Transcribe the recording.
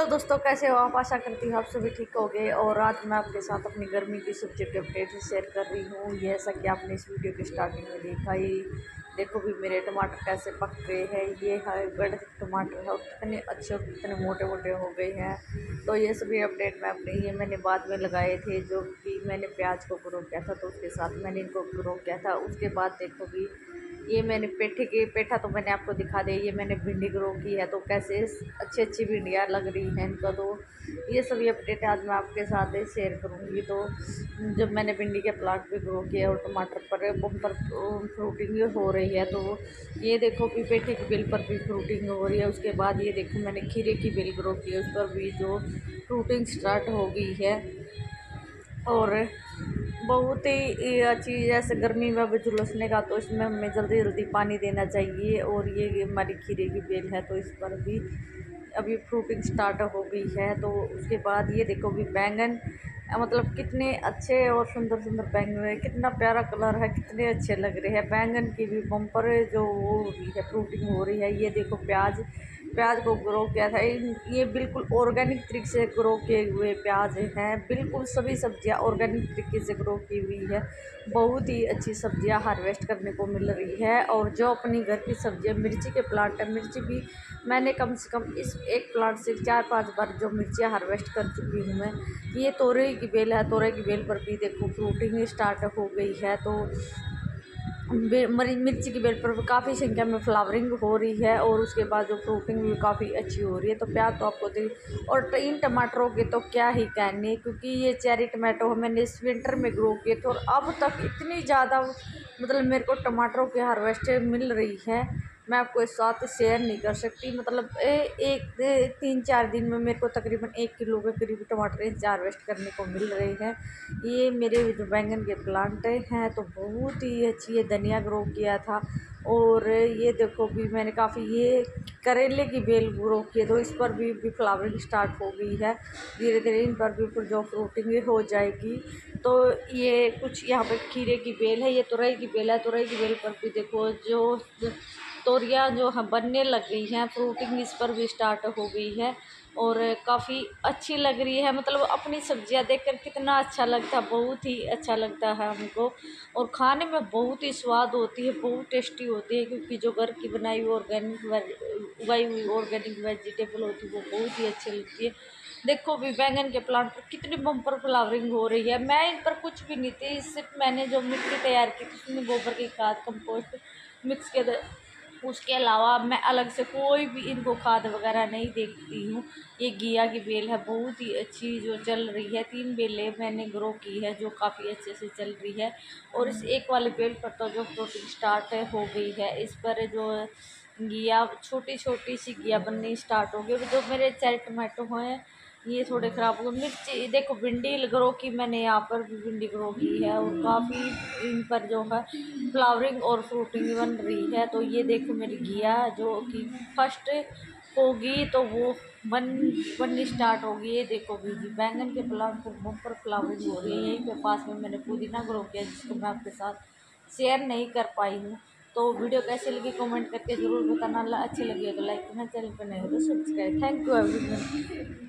Hello दोस्तों, कैसे हो आप? आशा करती हूँ आप सभी ठीक हो गए और आज मैं आपके साथ अपनी गर्मी की सब्ज़ी के अपडेट शेयर कर रही हूँ। ऐसा कि आपने इस वीडियो की स्टार्टिंग में देखा ही, देखो भी मेरे टमाटर कैसे पक गए हैं। ये हाईब्रिड टमाटर है कितने अच्छे और कितने मोटे मोटे हो गए हैं। तो ये सभी अपडेट मैं अपने, ये मैंने बाद में लगाए थे जो कि मैंने प्याज को ग्रो किया था तो उसके साथ मैंने इनको ग्रो किया था। उसके बाद देखो भी ये मैंने पेठे के पेठा तो मैंने आपको दिखा दिया, ये मैंने भिंडी ग्रो की है तो कैसे अच्छी अच्छी भिंडियाँ लग रही हैं इनका तो। ये सभी अपडेट आज मैं आपके साथ शेयर करूँगी तो जब मैंने भिंडी के प्लांट भी ग्रो किया और टमाटर पर बम्पर फ्रूटिंग हो रही है तो ये देखो कि पेठे की बिल पर भी फ्रूटिंग हो रही है। उसके बाद ये देखो मैंने खीरे की बिल ग्रो की है उस पर भी जो फ्रूटिंग स्टार्ट हो गई है। और बहुत ही अच्छी जैसे गर्मी में झुलसने का तो इसमें हमें जल्दी जल्दी पानी देना चाहिए और ये हमारी खीरे की बेल है तो इस पर भी अभी फ्रूटिंग स्टार्ट हो गई है तो उसके बाद ये देखो भी बैंगन मतलब कितने अच्छे और सुंदर सुंदर बैंगन है, कितना प्यारा कलर है, कितने अच्छे लग रहे हैं। बैंगन की भी बम्पर जो वो हो रही है फ्रूटिंग हो रही है। ये देखो प्याज प्याज को ग्रो किया था। ये बिल्कुल ऑर्गेनिक तरीके से ग्रो किए हुए प्याज हैं। बिल्कुल सभी सब्ज़ियाँ ऑर्गेनिक तरीके से ग्रो की हुई है। बहुत ही अच्छी सब्ज़ियाँ हार्वेस्ट करने को मिल रही है। और जो अपनी घर की सब्ज़ियाँ, मिर्ची के प्लांट है। मिर्ची भी मैंने कम से कम इस एक प्लांट से चार पाँच बार जो मिर्चियाँ हार्वेस्ट कर चुकी हूँ मैं। ये तोरई की बेल है, तोरे की बेल पर भी देखो फ्रूटिंग स्टार्ट हो गई है तो मिर्ची की बेल पर काफ़ी संख्या में फ्लावरिंग हो रही है और उसके बाद जो फ्रूटिंग भी काफ़ी अच्छी हो रही है तो प्याज तो आपको दे, और इन टमाटरों के तो क्या ही कहने, क्योंकि ये चेरी टमाटो मैंने इस विंटर में ग्रो किए थे और अब तक इतनी ज़्यादा मतलब मेरे को टमाटरों की हार्वेस्ट मिल रही है मैं आपको इस साथ शेयर नहीं कर सकती। मतलब ए, एक ए, तीन चार दिन में मेरे को तकरीबन एक किलो के करीब टमाटर हार्वेस्ट करने को मिल रहे हैं। ये मेरे जो बैंगन के प्लांट हैं तो बहुत ही अच्छी ये धनिया ग्रो किया था। और ये देखो भी मैंने काफ़ी ये करेले की बेल ग्रो की तो इस पर भी, भी फ्लावरिंग स्टार्ट हो गई है। धीरे धीरे इन पर भी जो फ्रूटिंग हो जाएगी। तो ये कुछ यहाँ पर खीरे की बेल है ये तुरई की बेल है। तुरई की बेल पर भी देखो जो तोरियाँ जो है, बनने लग गई हैं, फ्रूटिंग इस पर भी स्टार्ट हो गई है और काफ़ी अच्छी लग रही है। मतलब अपनी सब्ज़ियाँ देखकर कितना अच्छा लगता है, बहुत ही अच्छा लगता है हमको। और खाने में बहुत ही स्वाद होती है, बहुत टेस्टी होती है, क्योंकि जो घर की बनाई हुई ऑर्गेनिक उगाई हुई ऑर्गेनिक वेजिटेबल होती है, वो बहुत ही अच्छी लगती है। देखो भी बैंगन के प्लांट पर कितनी बम्पर फ्लावरिंग हो रही है। मैं इन पर कुछ भी नहीं थी, सिर्फ़ मैंने जो मिट्टी तैयार की थी, उसमें गोबर की खाद कंपोस्ट मिक्स के उसके अलावा मैं अलग से कोई भी इनको खाद वगैरह नहीं देखती हूँ। ये घिया की बेल है, बहुत ही अच्छी जो चल रही है। तीन बेलें मैंने ग्रो की है जो काफ़ी अच्छे से चल रही है। और इस एक वाले बेल पर तो जो प्रोटीन स्टार्ट हो गई है, इस पर जो घिया छोटी छोटी सी घिया बननी स्टार्ट हो गई। जो मेरे चेरी टमाटो हैं ये थोड़े ख़राब हो गए। मिर्ची, देखो, भिंडी ग्रो की मैंने यहाँ पर भी भिंडी ग्रो की है और काफ़ी इन पर जो है फ्लावरिंग और फ्रूटिंग बन रही है। तो ये देखो मेरी घिया जो कि फ़र्स्ट होगी तो वो बन, बननी स्टार्ट होगी। ये देखो जी बैंगन के प्लांट को पर फ्लावरिंग हो रही है। यहीं पे पास में मैंने पुदीना ग्रो किया जिसको मैं आपके साथ शेयर नहीं कर पाई हूँ। तो वीडियो कैसे लगी कमेंट करके ज़रूर बताना। अच्छी लगी तो लाइक करना, चैनल पर नहीं हो तो सब्सक्राइब। Thank you everyone.